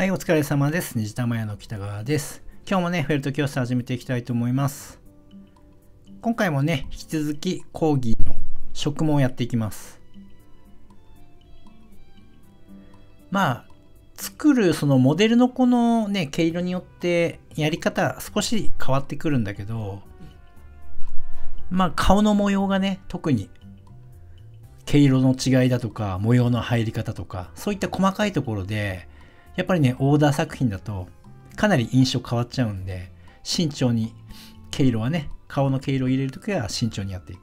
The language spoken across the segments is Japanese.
はい、お疲れ様です。虹玉屋の北川です。今日もね、フェルト教室始めていきたいと思います。今回もね、引き続き講義の職務をやっていきます。まあ、作るそのモデルのこのね、毛色によってやり方少し変わってくるんだけど、まあ顔の模様がね、特に毛色の違いだとか模様の入り方とかそういった細かいところでやっぱりね、オーダー作品だとかなり印象変わっちゃうんで、慎重に毛色はね、顔の毛色を入れるときは慎重にやっていく。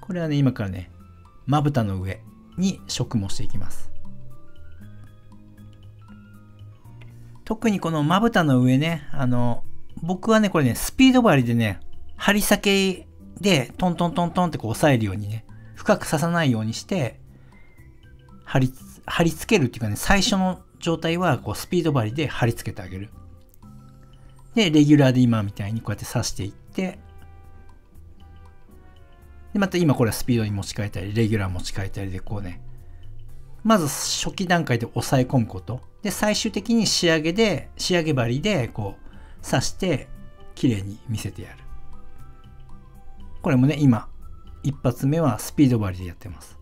これはね、今からね、まぶたの上に植毛していきます。特にこのまぶたの上ね、あの、僕はね、これね、スピード針でね、針先でトントントントンってこう押さえるようにね、深く刺さないようにして、貼り貼り付けるっていうかね、最初の状態はこうスピード針で貼り付けてあげる。で、レギュラーで今みたいにこうやって刺していって、で、また今これはスピードに持ち替えたり、レギュラー持ち替えたりでこうね、まず初期段階で押さえ込むこと。で、最終的に仕上げで、仕上げ針でこう刺して綺麗に見せてやる。これもね、今、一発目はスピード針でやってます。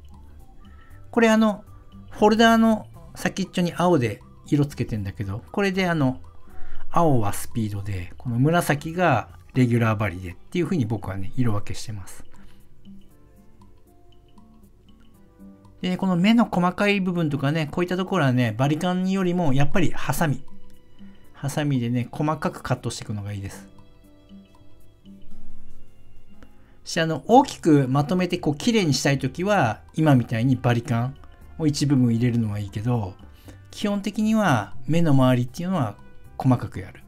これあの、フォルダーの先っちょに青で色つけてんだけど、これであの、青はスピードで、この紫がレギュラー針でっていう風に僕はね、色分けしてます。で、この目の細かい部分とかね、こういったところはね、バリカンによりもやっぱりハサミ。ハサミでね、細かくカットしていくのがいいです。し、あの、大きくまとめてこう綺麗にしたいときは、今みたいにバリカン。を一部分入れるのはいいけど、基本的には目の周りっていうのは細かくやる。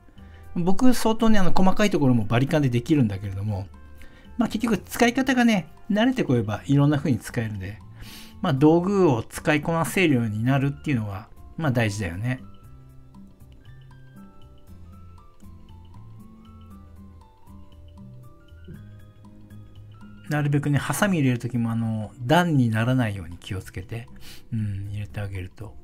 僕相当ね、あの細かいところもバリカンでできるんだけれども、まあ結局使い方がね、慣れてこればいろんな風に使えるんで、まあ道具を使いこなせるようになるっていうのは、まあ大事だよね。なるべくね、ハサミ入れるときも、あの、段にならないように気をつけて、うん、入れてあげると。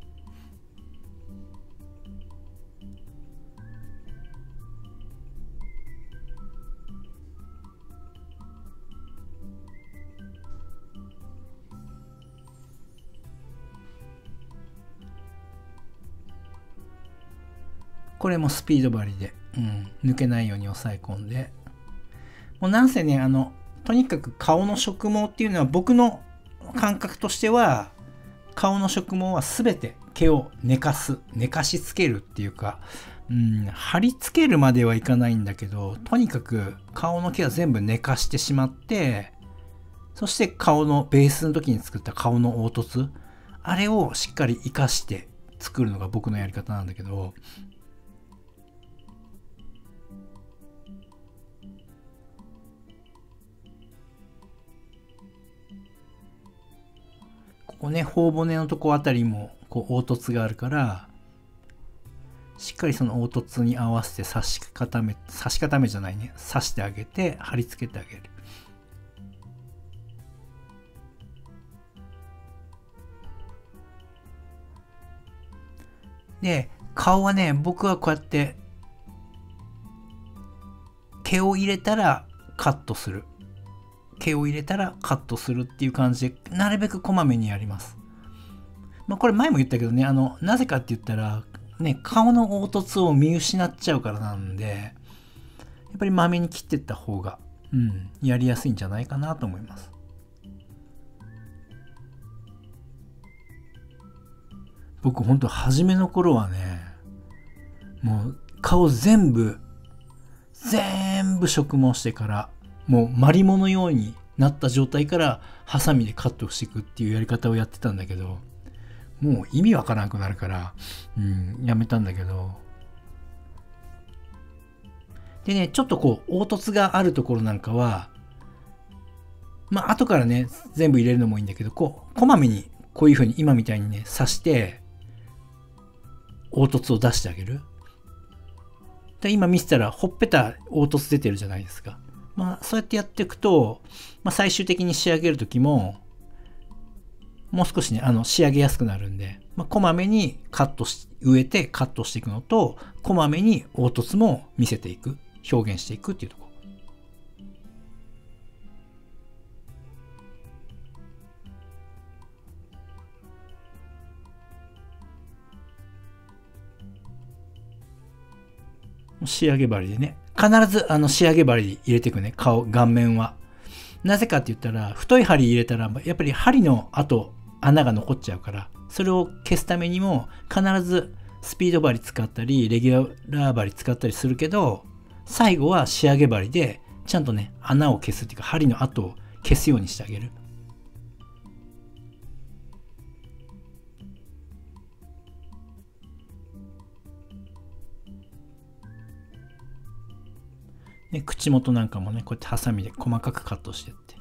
これもスピード針で、うん、抜けないように押さえ込んで、もうなんせね、あの、とにかく顔の植毛っていうのは僕の感覚としては顔の植毛は全て毛を寝かす寝かしつけるっていうか、うん、貼り付けるまではいかないんだけどとにかく顔の毛は全部寝かしてしまってそして顔のベースの時に作った顔の凹凸あれをしっかり活かして作るのが僕のやり方なんだけどこうね、頬骨のとこあたりもこう凹凸があるから、しっかりその凹凸に合わせて刺し固め、刺し固めじゃないね、刺してあげて貼り付けてあげる。で、顔はね、僕はこうやって、毛を入れたらカットする。毛を入れたらカットするっていう感じで、なるべくこまめにやります。まあ、これ前も言ったけどね、あの、なぜかって言ったら、ね、顔の凹凸を見失っちゃうからなんで、やっぱりまめに切ってった方が、うん、やりやすいんじゃないかなと思います。僕ほんと初めの頃はね、もう顔全部、全部植毛してからもうマリモのようになった状態からハサミでカットしていくっていうやり方をやってたんだけど、もう意味わからなくなるから、うん、やめたんだけど。でね、ちょっとこう、凹凸があるところなんかは、まあ、後からね、全部入れるのもいいんだけど、こう、こまめに、こういう風に今みたいにね、刺して、凹凸を出してあげる。で今見せたら、ほっぺた凹凸出てるじゃないですか。まあ、そうやってやっていくと、まあ、最終的に仕上げる時も、もう少しね、あの、仕上げやすくなるんで、まあ、こまめにカットし、植えてカットしていくのと、こまめに凹凸も見せていく、表現していくっていうところ。仕上げ針でね、必ずあの仕上げ針入れていくね、顔、顔面は。なぜかって言ったら、太い針入れたら、やっぱり針の後、穴が残っちゃうから、それを消すためにも、必ずスピード針使ったり、レギュラー針使ったりするけど、最後は仕上げ針で、ちゃんとね、穴を消すっていうか、針の跡を消すようにしてあげる。ね、口元なんかもね、こうやってハサミで細かくカットしてって。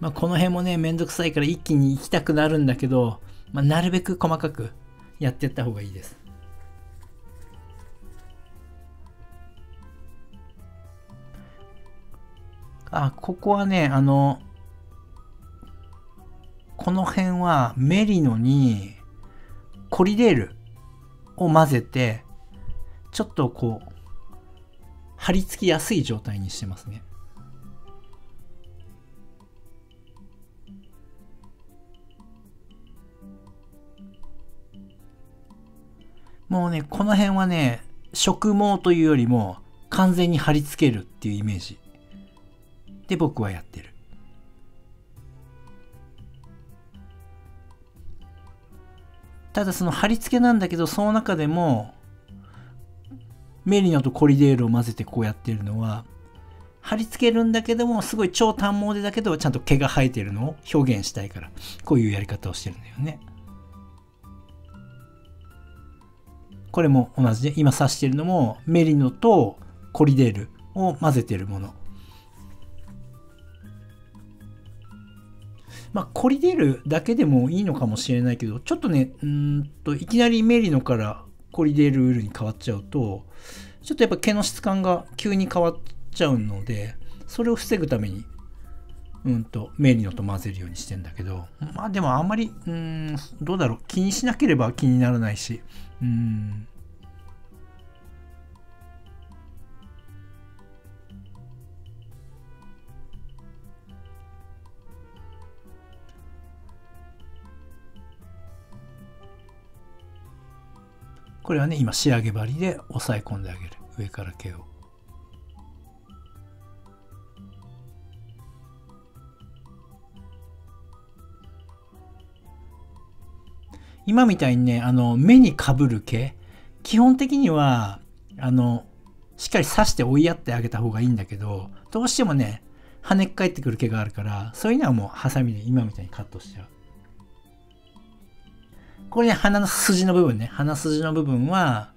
まあ、この辺もね、めんどくさいから一気に行きたくなるんだけど、まあ、なるべく細かくやっていった方がいいです。あ、ここはね、あの、この辺はメリノにコリデールを混ぜて、ちょっとこう、貼り付きやすい状態にしてますね。もうね、この辺はね、植毛というよりも完全に貼り付けるっていうイメージで僕はやってる。ただその貼り付けなんだけど、その中でも、メリノとコリデールを混ぜてこうやってるのは、貼り付けるんだけども、すごい超短毛でだけど、ちゃんと毛が生えてるのを表現したいから、こういうやり方をしてるんだよね。これも同じで、今刺してるのも、メリノとコリデールを混ぜてるもの。まあ、コリデールだけでもいいのかもしれないけど、ちょっとね、うんと、いきなりメリノからコリデールウールに変わっちゃうと、ちょっとやっぱ毛の質感が急に変わっちゃうので、それを防ぐために、うんと、メリノと混ぜるようにしてんだけど、まあでもあんまり、うん、どうだろう、気にしなければ気にならないし、うん、これはね、今仕上げ針で押さえ込んであげる。上から毛を。今みたいにね、あの、目にかぶる毛、基本的には、あの、しっかり刺して追いやってあげた方がいいんだけど、どうしてもね、跳ね返ってくる毛があるから、そういうのはもうハサミで今みたいにカットしちゃう。これね、鼻の筋の部分ね。鼻筋の部分は、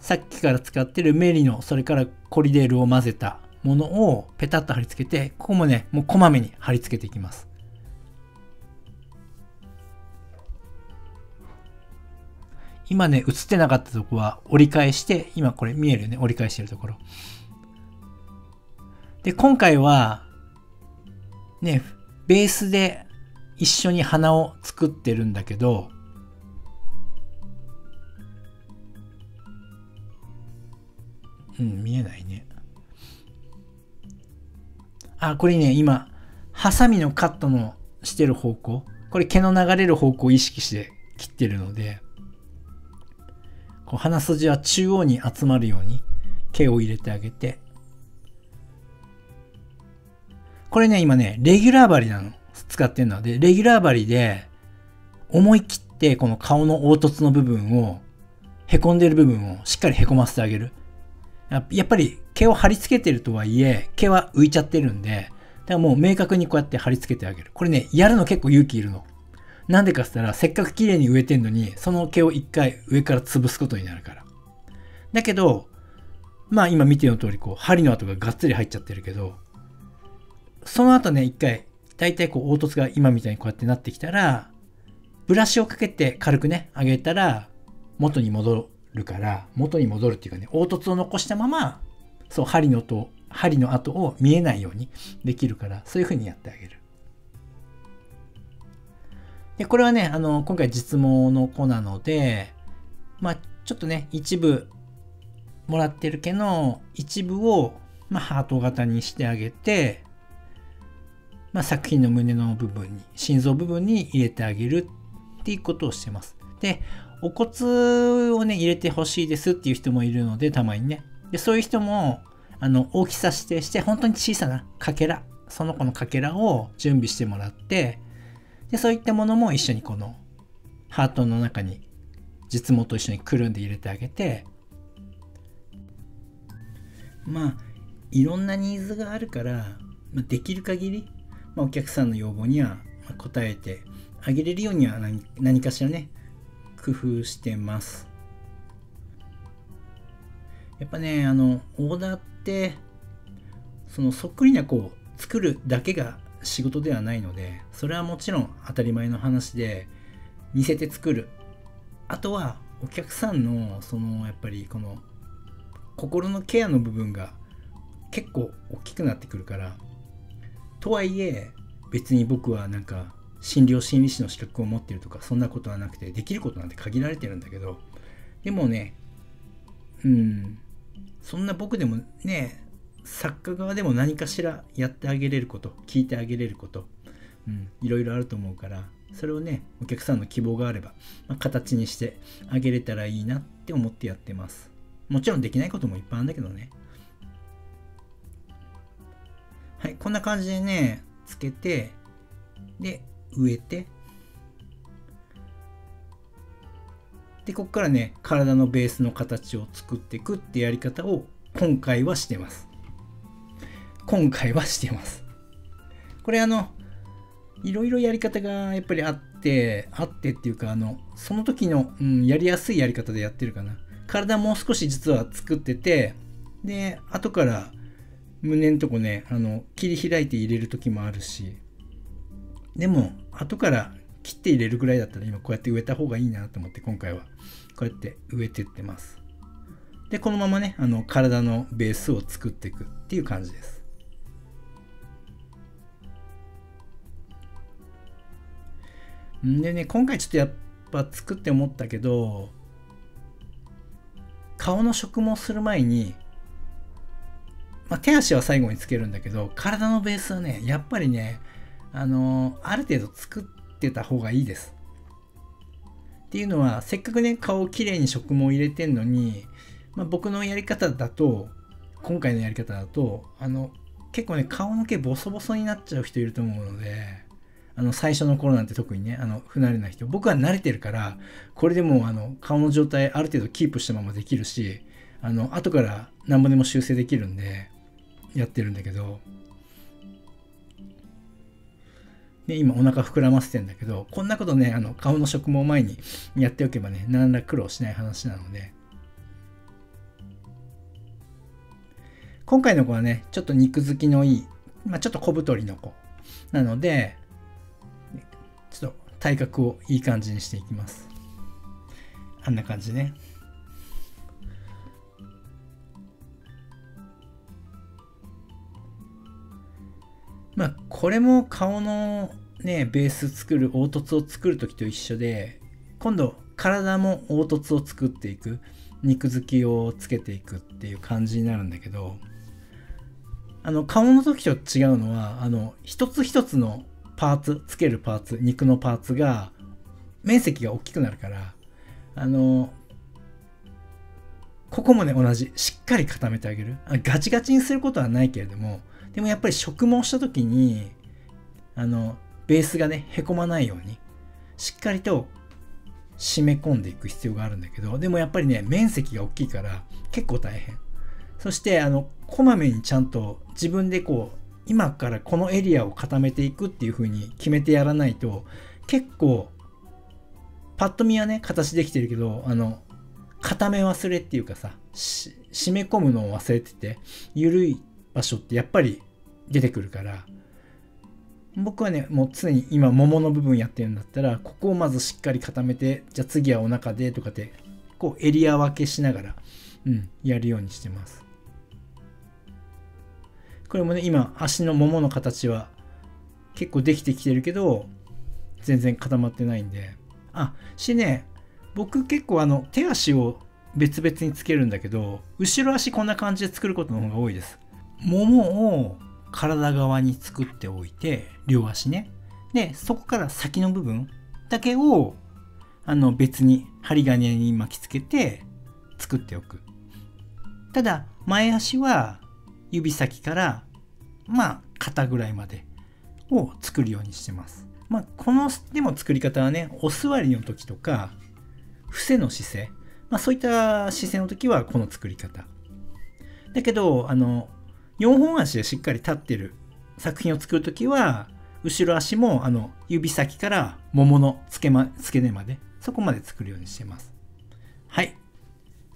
さっきから使ってるメリノ、それからコリデールを混ぜたものをペタッと貼り付けて、ここもね、もうこまめに貼り付けていきます。今ね、映ってなかったとこは折り返して、今これ見えるよね、折り返してるところ。で、今回は、ね、ベースで一緒に花を作ってるんだけど、うん、見えないね。あ、これね、今、ハサミのカットのしてる方向。これ毛の流れる方向を意識して切ってるので、こう鼻筋は中央に集まるように毛を入れてあげて、これね、今ね、レギュラー針なの。使ってるので、レギュラー針で思い切ってこの顔の凹凸の部分を、へこんでる部分をしっかりへこませてあげる。やっぱり毛を貼り付けてるとはいえ、毛は浮いちゃってるんで、だからもう明確にこうやって貼り付けてあげる。これね、やるの結構勇気いるの。なんでかって言ったら、せっかく綺麗に植えてんのに、その毛を一回上から潰すことになるから。だけど、まあ今見ての通り、こう、針の跡ががっつり入っちゃってるけど、その後ね、一回大体こう凹凸が今みたいにこうやってなってきたら、ブラシをかけて軽くね、上げたら元に戻るから、元に戻るっていうかね、凹凸を残したままそう針のと針の跡を見えないようにできるからそういう風にやってあげる。でこれはねあの今回実毛の子なのでまあちょっとね一部もらってる毛の一部を、まあ、ハート型にしてあげて、まあ、作品の胸の部分に心臓部分に入れてあげるっていうことをしてます。でお骨をね入れてほしいですっていう人もいるのでたまにね。でそういう人もあの大きさ指定して本当に小さなかけらその子のかけらを準備してもらってでそういったものも一緒にこのハートの中に実毛と一緒にくるんで入れてあげてまあいろんなニーズがあるから、まあ、できる限り、まあ、お客さんの要望には応えてあげれるようには何何かしらね工夫してます。やっぱねあのオーダーってそのそっくりな子を作るだけが仕事ではないのでそれはもちろん当たり前の話で似せて作る。あとはお客さんのそのやっぱりこの心のケアの部分が結構大きくなってくるから。とはいえ別に僕はなんか診療心理師の資格を持ってるとかそんなことはなくてできることなんて限られてるんだけどでもねうんそんな僕でもね作家側でも何かしらやってあげれること聞いてあげれること、うん、いろいろあると思うからそれをねお客さんの希望があれば、まあ、形にしてあげれたらいいなって思ってやってます。もちろんできないこともいっぱいあるんだけどね。はいこんな感じでねつけてで植えてでここからね体のベースの形を作っていくってやり方を今回はしてます今回はしてます。これあの、いろいろやり方がやっぱりあって、あってっていうか、あの、その時の、うん、やりやすいやり方でやってるかな。体もう少し実は作ってて、で、後から胸のとこね、あの、切り開いて入れる時もあるし、でも、後から切って入れるぐらいだったら今こうやって植えた方がいいなと思って今回はこうやって植えてってます。で、このままね、あの、体のベースを作っていくっていう感じです。でね、今回ちょっとやっぱ作って思ったけど、顔の植毛する前に、まあ、手足は最後につけるんだけど、体のベースはね、やっぱりね、あのある程度作ってた方がいいです。っていうのは、せっかくね、顔をきれいに植毛入れてんのに、まあ、僕のやり方だと、今回のやり方だと、あの、結構ね、顔の毛ボソボソになっちゃう人いると思うので、あの最初の頃なんて特にねあの不慣れな人僕は慣れてるからこれでもあの顔の状態ある程度キープしたままできるしあの後から何ぼでも修正できるんでやってるんだけどで今お腹膨らませてんだけどこんなことねあの顔の植毛前にやっておけばね何ら苦労しない話なので今回の子はねちょっと肉付きのいい、まあ、ちょっと小太りの子なのでちょっと体格をいい感じにしていきます。あんな感じね。これも顔のね、ベース作る、凹凸を作る時と一緒で、今度体も凹凸を作っていく、肉付きをつけていくっていう感じになるんだけど、あの、顔の時と違うのは、あの、一つ一つのパーツ、つけるパーツ、肉のパーツが、面積が大きくなるから、あの、ここもね、同じ。しっかり固めてあげる。ガチガチにすることはないけれども、でもやっぱり植毛した時に、あの、ベースがね、へこまないように、しっかりと締め込んでいく必要があるんだけど、でもやっぱりね、面積が大きいから結構大変。そして、あの、こまめにちゃんと自分でこう、今からこのエリアを固めていくっていう風に決めてやらないと結構パッと見はね形できてるけどあの固め忘れっていうかさ締め込むのを忘れてて緩い場所ってやっぱり出てくるから僕はねもう常に今桃の部分やってるんだったらここをまずしっかり固めてじゃあ次はお腹でとかってこうエリア分けしながら、うん、やるようにしてますこれもね、今、足のももの形は結構できてきてるけど、全然固まってないんで。あ、しね、僕結構あの、手足を別々につけるんだけど、後ろ足こんな感じで作ることの方が多いです。ももを体側に作っておいて、両足ね。で、そこから先の部分だけを、あの、別に針金に巻きつけて作っておく。ただ、前足は指先から、まあ、肩ぐらいまでを作るようにしてます。まあ、この、でも作り方はね、お座りの時とか、伏せの姿勢、まあ、そういった姿勢の時はこの作り方。だけど、あの、4本足でしっかり立ってる作品を作るときは、後ろ足もあの指先から桃の付け,、ま、付け根まで、そこまで作るようにしてます。はい。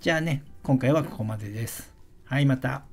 じゃあね、今回はここまでです。はい、また。